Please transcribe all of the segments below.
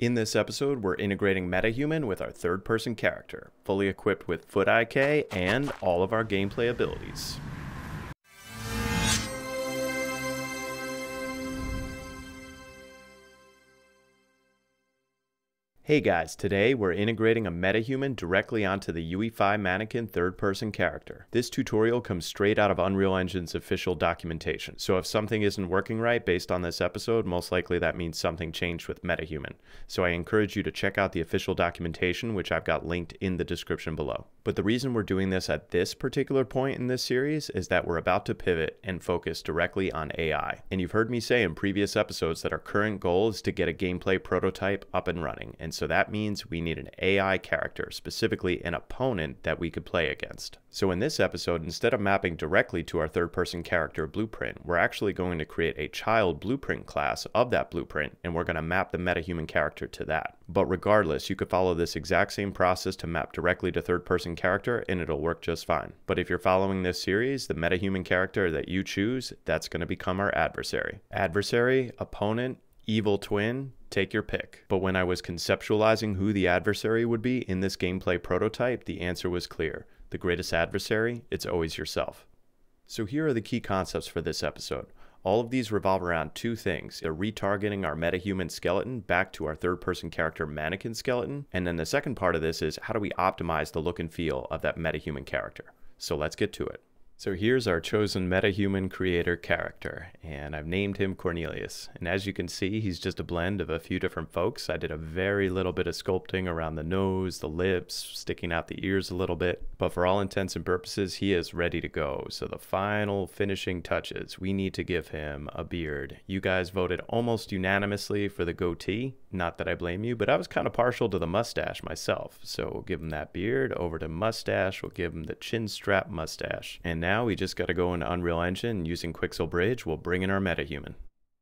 In this episode, we're integrating MetaHuman with our third person character, fully equipped with Foot IK and all of our gameplay abilities. Hey guys, today we're integrating a metahuman directly onto the UE5 mannequin third person character. This tutorial comes straight out of Unreal Engine's official documentation, so if something isn't working right based on this episode, most likely that means something changed with metahuman. So I encourage you to check out the official documentation, which I've got linked in the description below. But the reason we're doing this at this particular point in this series is that we're about to pivot and focus directly on AI. And you've heard me say in previous episodes that our current goal is to get a gameplay prototype up and running. And so that means we need an AI character, specifically an opponent that we could play against. So in this episode, instead of mapping directly to our third person character blueprint, we're actually going to create a child blueprint class of that blueprint, and we're going to map the metahuman character to that. But regardless, you could follow this exact same process to map directly to third person character and it'll work just fine. But if you're following this series, the metahuman character that you choose, that's going to become our adversary. Adversary, opponent, evil twin, take your pick. But when I was conceptualizing who the adversary would be in this gameplay prototype, the answer was clear. The greatest adversary, it's always yourself. So here are the key concepts for this episode. All of these revolve around two things. Retargeting our metahuman skeleton back to our third person character mannequin skeleton. And then the second part of this is how do we optimize the look and feel of that metahuman character? So let's get to it. So here's our chosen metahuman creator character, and I've named him Cornelius. And as you can see, he's just a blend of a few different folks. I did a very little bit of sculpting around the nose, the lips, sticking out the ears a little bit. But for all intents and purposes, he is ready to go. So the final finishing touches, we need to give him a beard. You guys voted almost unanimously for the goatee. Not that I blame you, but I was kind of partial to the mustache myself. So we'll give him that beard, over to mustache, we'll give him the chin strap mustache. And now now we just got to go into Unreal Engine and using Quixel Bridge, we'll bring in our metahuman.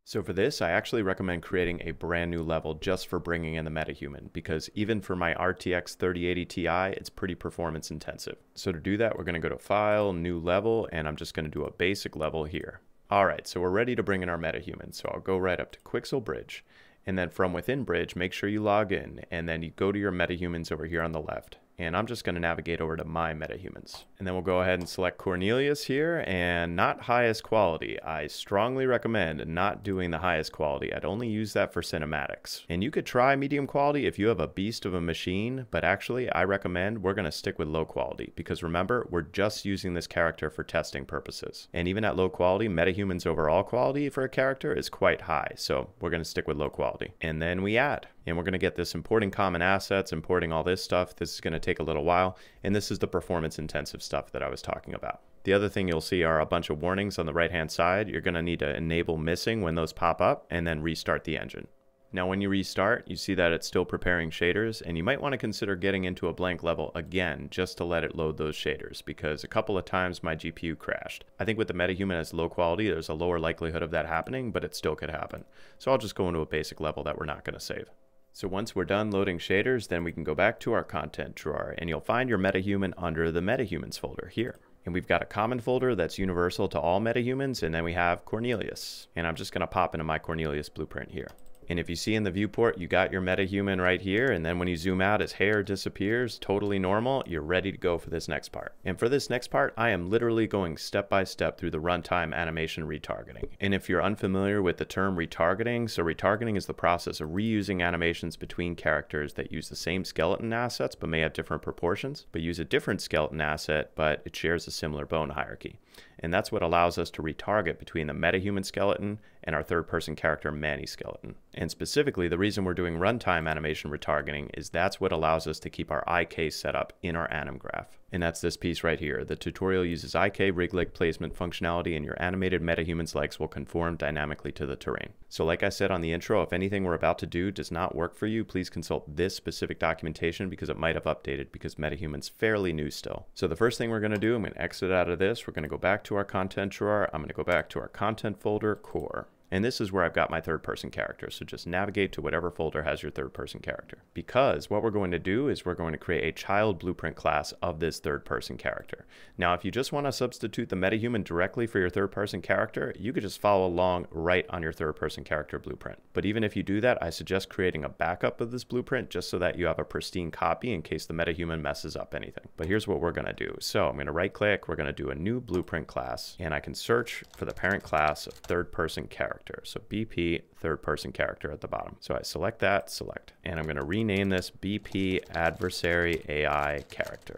So for this, I actually recommend creating a brand new level just for bringing in the metahuman because even for my RTX 3080 Ti, it's pretty performance intensive. So to do that, we're gonna go to File, New Level, and I'm just gonna do a basic level here. All right, so we're ready to bring in our metahuman. So I'll go right up to Quixel Bridge, and then from within Bridge, make sure you log in, and then you go to your metahumans over here on the left and I'm just going to navigate over to my metahumans. And then we'll go ahead and select Cornelius here and not highest quality. I strongly recommend not doing the highest quality. I'd only use that for cinematics. And you could try medium quality if you have a beast of a machine, but actually I recommend we're going to stick with low quality because remember, we're just using this character for testing purposes. And even at low quality, metahumans overall quality for a character is quite high. So we're going to stick with low quality. And then we add and we're going to get this importing common assets, importing all this stuff. This is going to take a little while, and this is the performance intensive stuff that I was talking about. The other thing you'll see are a bunch of warnings on the right hand side. You're going to need to enable missing when those pop up and then restart the engine. Now when you restart, you see that it's still preparing shaders and you might want to consider getting into a blank level again just to let it load those shaders because a couple of times my GPU crashed. I think with the MetaHuman as low quality, there's a lower likelihood of that happening, but it still could happen. So I'll just go into a basic level that we're not going to save. So once we're done loading shaders, then we can go back to our content drawer and you'll find your MetaHuman under the MetaHumans folder here. And we've got a common folder that's universal to all MetaHumans, and then we have Cornelius. And I'm just gonna pop into my Cornelius blueprint here. And if you see in the viewport, you got your metahuman right here. And then when you zoom out, his hair disappears, totally normal. You're ready to go for this next part. And for this next part, I am literally going step by step through the runtime animation retargeting. And if you're unfamiliar with the term retargeting, so retargeting is the process of reusing animations between characters that use the same skeleton assets, but may have different proportions, but use a different skeleton asset, but it shares a similar bone hierarchy. And that's what allows us to retarget between the metahuman skeleton and our third person character Manny skeleton. And specifically, the reason we're doing runtime animation retargeting is that's what allows us to keep our IK set up in our anim graph. And that's this piece right here. The tutorial uses IK rig leg placement functionality and your animated metahuman's legs will conform dynamically to the terrain. So like I said on the intro, if anything we're about to do does not work for you, please consult this specific documentation because it might have updated because metahuman's fairly new still. So the first thing we're going to do, I'm going to exit out of this. We're going to go back to our content drawer. I'm going to go back to our content folder core. And this is where I've got my third person character. So just navigate to whatever folder has your third person character. Because what we're going to do is we're going to create a child blueprint class of this third person character. Now, if you just want to substitute the metahuman directly for your third person character, you could just follow along right on your third person character blueprint. But even if you do that, I suggest creating a backup of this blueprint just so that you have a pristine copy in case the metahuman messes up anything. But here's what we're going to do. So I'm going to right click, we're going to do a new blueprint class, and I can search for the parent class of third person character. So BP third person character at the bottom. So I select that, select, and I'm going to rename this BP adversary AI character.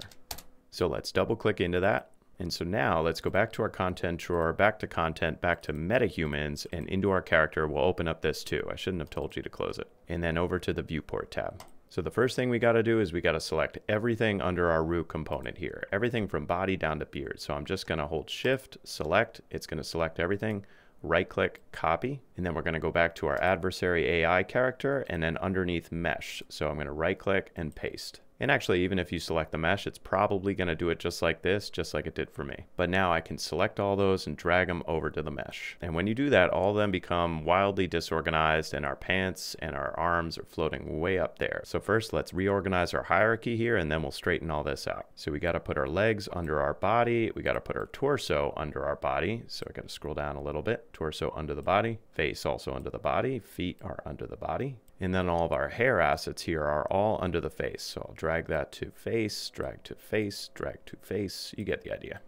So let's double click into that. And so now let's go back to our content drawer, back to content, back to metahumans, and into our character. We'll open up this too. I shouldn't have told you to close it. And then over to the viewport tab. So the first thing we got to do is we got to select everything under our root component here, everything from body down to beard. So I'm just going to hold shift, select, it's going to select everything, right click, copy, and then we're going to go back to our adversary AI character and then underneath mesh. So I'm going to right click and paste. And actually, even if you select the mesh, it's probably going to do it just like this, just like it did for me. But now I can select all those and drag them over to the mesh. And when you do that, all of them become wildly disorganized and our pants and our arms are floating way up there. So first, let's reorganize our hierarchy here and then we'll straighten all this out. So we got to put our legs under our body. We got to put our torso under our body. So I got to scroll down a little bit. Torso under the body, face also under the body, feet are under the body. And then all of our hair assets here are all under the face. So I'll drag that to face, drag to face, drag to face. You get the idea.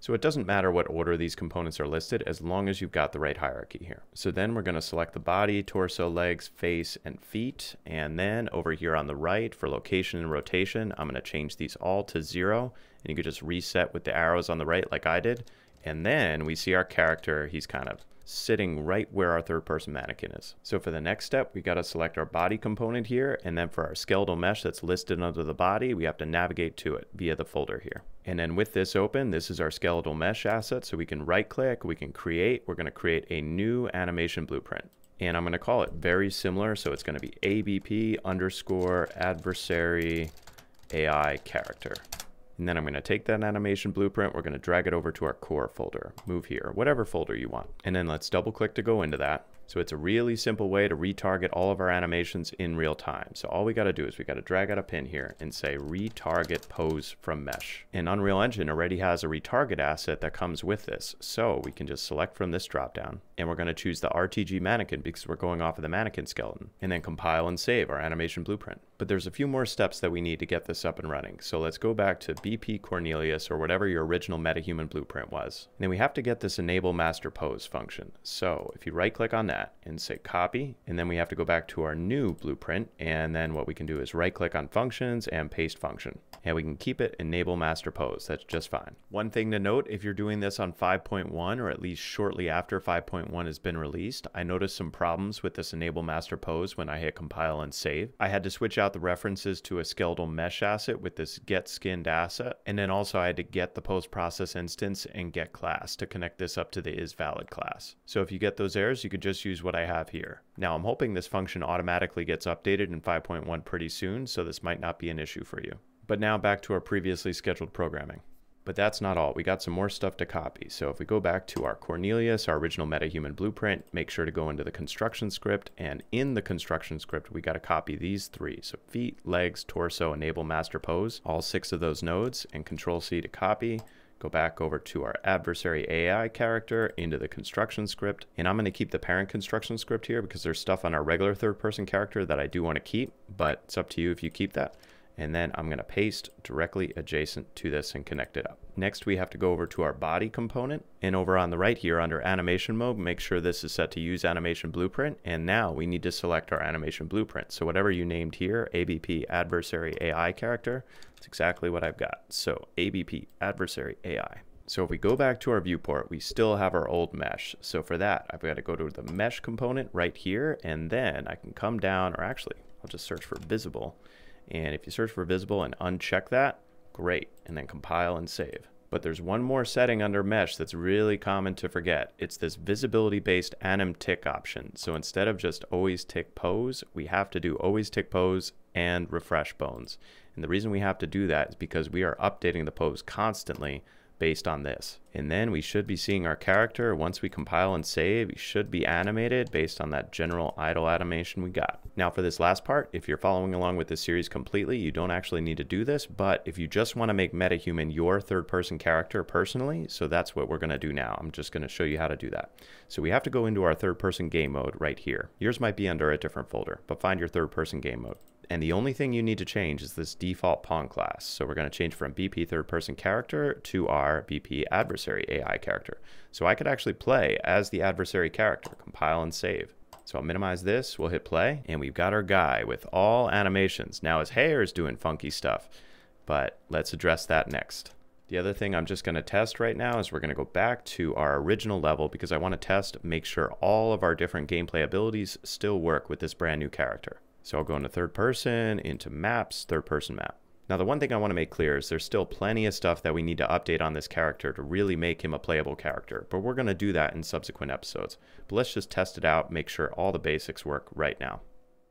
So it doesn't matter what order these components are listed as long as you've got the right hierarchy here. So then we're going to select the body, torso, legs, face, and feet. And then over here on the right for location and rotation, I'm going to change these all to zero. And you could just reset with the arrows on the right like I did. And then we see our character, he's kind of sitting right where our third person mannequin is. So for the next step, we got to select our body component here. And then for our skeletal mesh that's listed under the body, we have to navigate to it via the folder here. And then with this open, this is our skeletal mesh asset. So we can right click, we can create, we're going to create a new animation blueprint. And I'm going to call it very similar. So it's going to be ABP underscore adversary AI character. And then I'm going to take that animation blueprint, we're going to drag it over to our core folder, move here, whatever folder you want. And then let's double click to go into that. So it's a really simple way to retarget all of our animations in real time. So all we got to do is we got to drag out a pin here and say retarget pose from mesh. And Unreal Engine already has a retarget asset that comes with this. So we can just select from this dropdown and we're going to choose the RTG mannequin because we're going off of the mannequin skeleton and then compile and save our animation blueprint. But there's a few more steps that we need to get this up and running. So let's go back to BP Cornelius or whatever your original MetaHuman blueprint was. And then we have to get this enable master pose function. So if you right click on that, that and say copy. And then we have to go back to our new blueprint. And then what we can do is right click on functions and paste function. And we can keep it enable master pose. That's just fine. One thing to note, if you're doing this on 5.1 or at least shortly after 5.1 has been released, I noticed some problems with this enable master pose when I hit compile and save. I had to switch out the references to a skeletal mesh asset with this get skinned asset. And then also I had to get the post process instance and get class to connect this up to the is valid class. So if you get those errors, you could just use use what I have here. Now I'm hoping this function automatically gets updated in 5.1 pretty soon, so this might not be an issue for you. But now back to our previously scheduled programming. But that's not all. We got some more stuff to copy. So if we go back to our Cornelius, our original MetaHuman blueprint, make sure to go into the construction script. And in the construction script, we got to copy these three. So feet, legs, torso, enable master pose, all six of those nodes, and Control C to copy go back over to our adversary AI character into the construction script. And I'm going to keep the parent construction script here because there's stuff on our regular third person character that I do want to keep, but it's up to you if you keep that. And then I'm going to paste directly adjacent to this and connect it up. Next, we have to go over to our body component. And over on the right here under animation mode, make sure this is set to use animation blueprint. And now we need to select our animation blueprint. So whatever you named here, ABP adversary AI character, it's exactly what I've got. So ABP adversary AI. So if we go back to our viewport, we still have our old mesh. So for that, I've got to go to the mesh component right here, and then I can come down, or actually, I'll just search for visible. And if you search for visible and uncheck that, great, and then compile and save. But there's one more setting under mesh that's really common to forget. It's this visibility based anim tick option. So instead of just always tick pose, we have to do always tick pose and refresh bones. And the reason we have to do that is because we are updating the pose constantly based on this. And then we should be seeing our character once we compile and save, he should be animated based on that general idle animation we got. Now for this last part, if you're following along with this series completely, you don't actually need to do this, but if you just want to make MetaHuman your third person character personally, so that's what we're going to do now. I'm just going to show you how to do that. So we have to go into our third person game mode right here. Yours might be under a different folder, but find your third person game mode. And the only thing you need to change is this default pawn class. So we're going to change from BP third person character to our BP adversary AI character. So I could actually play as the adversary character, compile and save. So I'll minimize this, we'll hit play, and we've got our guy with all animations. Now his hair is doing funky stuff, but let's address that next. The other thing I'm just going to test right now is we're going to go back to our original level because I want to test, make sure all of our different gameplay abilities still work with this brand new character. So I'll go into third person, into maps, third person map. Now the one thing I want to make clear is there's still plenty of stuff that we need to update on this character to really make him a playable character, but we're going to do that in subsequent episodes. But let's just test it out, make sure all the basics work right now.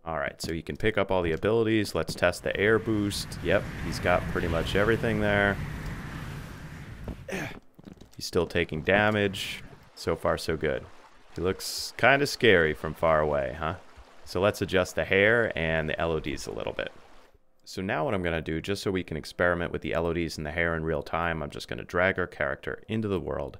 Alright, so you can pick up all the abilities. Let's test the air boost. Yep, he's got pretty much everything there. He's still taking damage. So far, so good. He looks kind of scary from far away, huh? So let's adjust the hair and the LODs a little bit. So now what I'm going to do, just so we can experiment with the LODs and the hair in real time, I'm just going to drag our character into the world.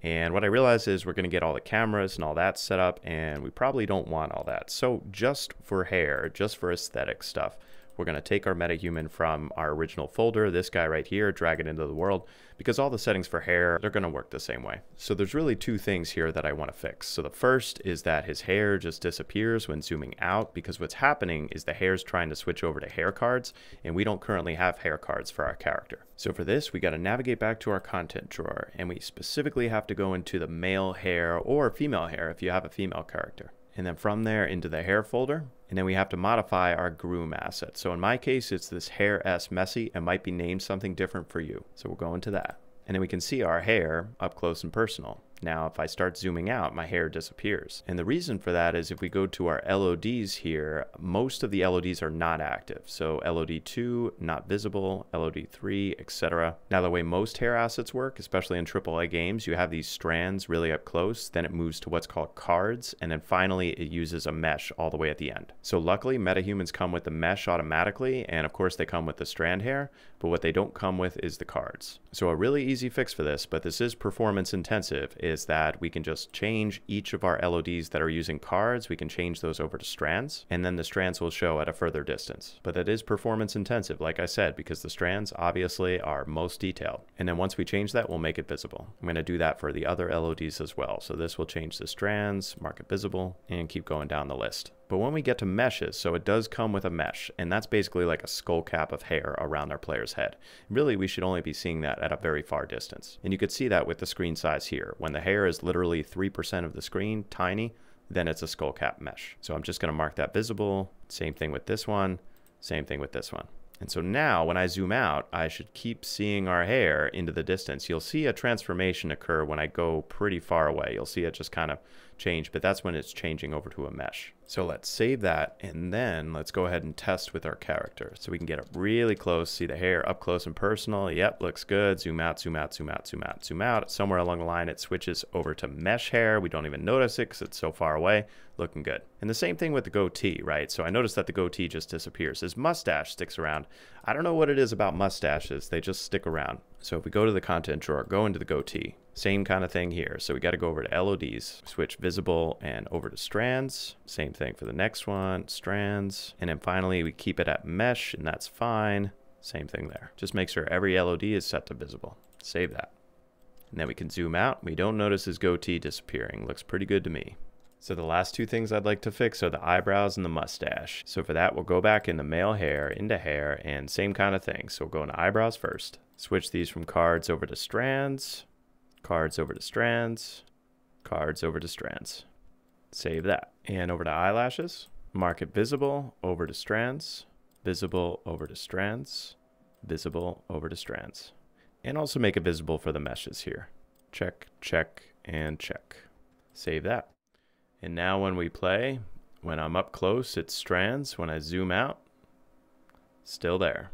And what I realize is we're going to get all the cameras and all that set up, and we probably don't want all that. So just for hair, just for aesthetic stuff, we're going to take our metahuman from our original folder, this guy right here, drag it into the world, because all the settings for hair, they're going to work the same way. So there's really two things here that I want to fix. So the first is that his hair just disappears when zooming out, because what's happening is the hair's trying to switch over to hair cards, and we don't currently have hair cards for our character. So for this, we got to navigate back to our content drawer, and we specifically have to go into the male hair or female hair if you have a female character and then from there into the hair folder. And then we have to modify our groom asset. So in my case, it's this hair S messy. It might be named something different for you. So we'll go into that. And then we can see our hair up close and personal. Now, if I start zooming out, my hair disappears. And the reason for that is if we go to our LODs here, most of the LODs are not active. So LOD2, not visible, LOD3, etc. Now, the way most hair assets work, especially in AAA games, you have these strands really up close, then it moves to what's called cards, and then finally it uses a mesh all the way at the end. So luckily, metahumans come with the mesh automatically, and of course they come with the strand hair, but what they don't come with is the cards. So a really easy fix for this, but this is performance intensive, is that we can just change each of our LODs that are using cards, we can change those over to strands, and then the strands will show at a further distance. But that is performance intensive, like I said, because the strands obviously are most detailed. And then once we change that, we'll make it visible. I'm going to do that for the other LODs as well. So this will change the strands, mark it visible, and keep going down the list. But when we get to meshes, so it does come with a mesh, and that's basically like a skull cap of hair around our player's head. Really, we should only be seeing that at a very far distance. And you could see that with the screen size here. When the hair is literally 3% of the screen, tiny, then it's a skull cap mesh. So I'm just going to mark that visible. Same thing with this one. Same thing with this one. And so now when I zoom out, I should keep seeing our hair into the distance. You'll see a transformation occur when I go pretty far away. You'll see it just kind of change, but that's when it's changing over to a mesh. So let's save that and then let's go ahead and test with our character. So we can get up really close, see the hair up close and personal. Yep, looks good. Zoom out, zoom out, zoom out, zoom out, zoom out. Somewhere along the line it switches over to mesh hair. We don't even notice it because it's so far away. Looking good. And the same thing with the goatee, right? So I noticed that the goatee just disappears. His mustache sticks around. I don't know what it is about mustaches. They just stick around. So if we go to the content drawer, go into the goatee, same kind of thing here. So we got to go over to LODs, switch visible and over to strands. Same thing for the next one, strands. And then finally we keep it at mesh and that's fine. Same thing there. Just make sure every LOD is set to visible. Save that. And then we can zoom out. We don't notice his goatee disappearing. Looks pretty good to me. So the last two things I'd like to fix are the eyebrows and the mustache. So for that, we'll go back in the male hair, into hair, and same kind of thing. So we'll go into eyebrows first. Switch these from cards over to strands, cards over to strands, cards over to strands. Save that. And over to eyelashes, mark it visible, over to strands, visible over to strands, visible over to strands. And also make it visible for the meshes here. Check, check, and check. Save that. And now when we play, when I'm up close, it's strands. When I zoom out, still there.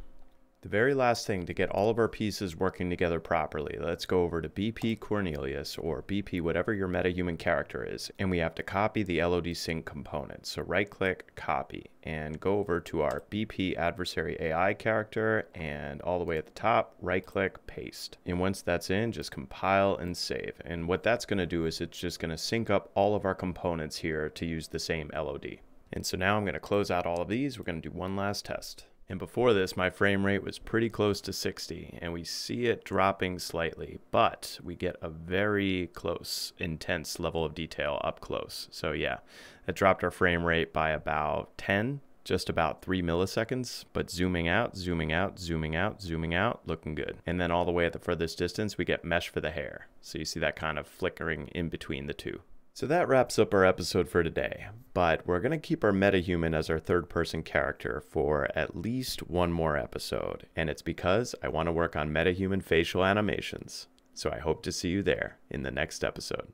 The very last thing to get all of our pieces working together properly, let's go over to BP Cornelius or BP whatever your MetaHuman character is, and we have to copy the LOD sync component. So right click, copy, and go over to our BP adversary AI character and all the way at the top, right click, paste. And once that's in, just compile and save. And what that's gonna do is it's just gonna sync up all of our components here to use the same LOD. And so now I'm gonna close out all of these. We're gonna do one last test. And before this, my frame rate was pretty close to 60, and we see it dropping slightly, but we get a very close, intense level of detail up close. So yeah, it dropped our frame rate by about 10, just about 3 milliseconds, but zooming out, zooming out, zooming out, zooming out, looking good. And then all the way at the furthest distance, we get mesh for the hair. So you see that kind of flickering in between the two. So that wraps up our episode for today, but we're going to keep our metahuman as our third person character for at least one more episode, and it's because I want to work on metahuman facial animations. So I hope to see you there in the next episode.